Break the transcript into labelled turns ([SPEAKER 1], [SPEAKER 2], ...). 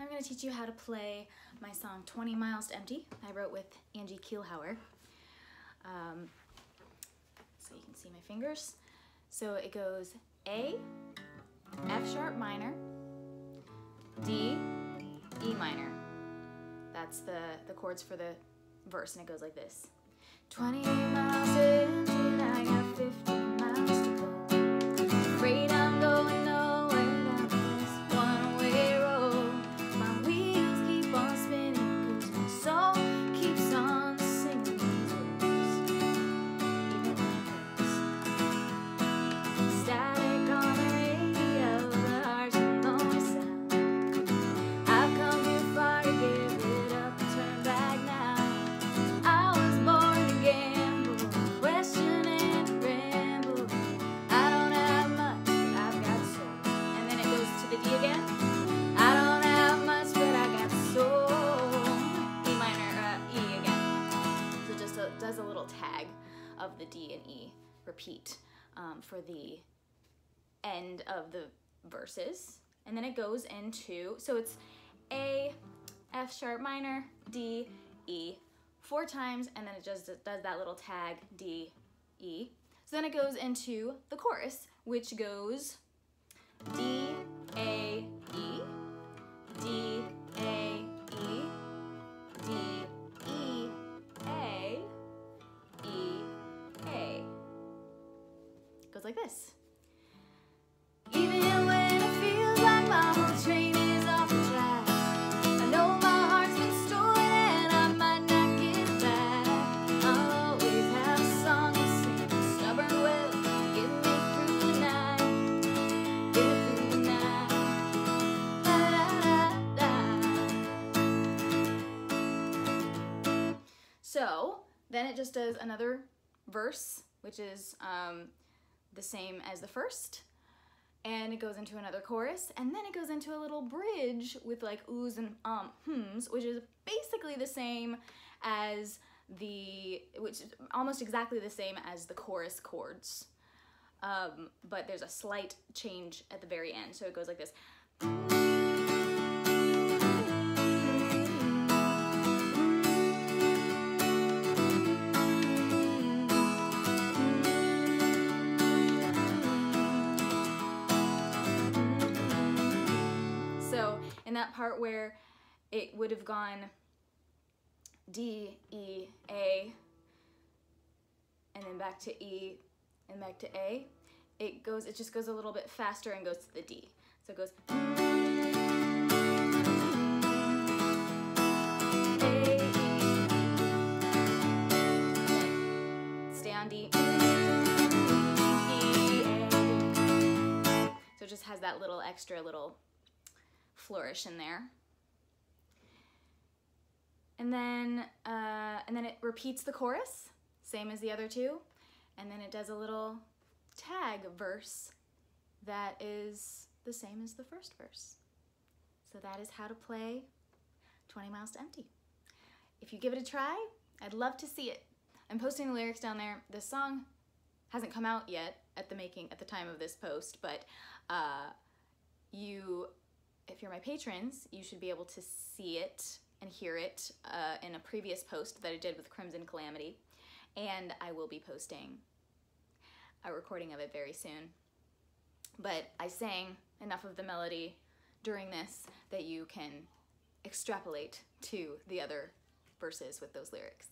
[SPEAKER 1] I'm gonna teach you how to play my song 20 Miles to Empty. I wrote with Angie Kielhauer. Um, so you can see my fingers. So it goes A, F sharp minor, D, E minor. That's the, the chords for the verse and it goes like this. 28 miles to repeat um, for the end of the verses. And then it goes into, so it's A, F sharp minor, D, E, four times, and then it just does that little tag D, E. So then it goes into the chorus, which goes D, A, E, D, da, da. So then it just does another verse, which is um, the same as the first and it goes into another chorus and then it goes into a little bridge with like oohs and um hms which is basically the same as the which is almost exactly the same as the chorus chords. Um, but there's a slight change at the very end so it goes like this In that part where it would have gone D, E, A, and then back to E, and back to A, it goes, it just goes a little bit faster and goes to the D. So it goes. A, stay on D. A. So it just has that little extra little flourish in there. And then, uh, and then it repeats the chorus, same as the other two. And then it does a little tag verse that is the same as the first verse. So that is how to play 20 Miles to Empty. If you give it a try, I'd love to see it. I'm posting the lyrics down there. This song hasn't come out yet at the making, at the time of this post, but uh, you if you're my patrons, you should be able to see it and hear it uh, in a previous post that I did with Crimson Calamity. And I will be posting a recording of it very soon. But I sang enough of the melody during this that you can extrapolate to the other verses with those lyrics.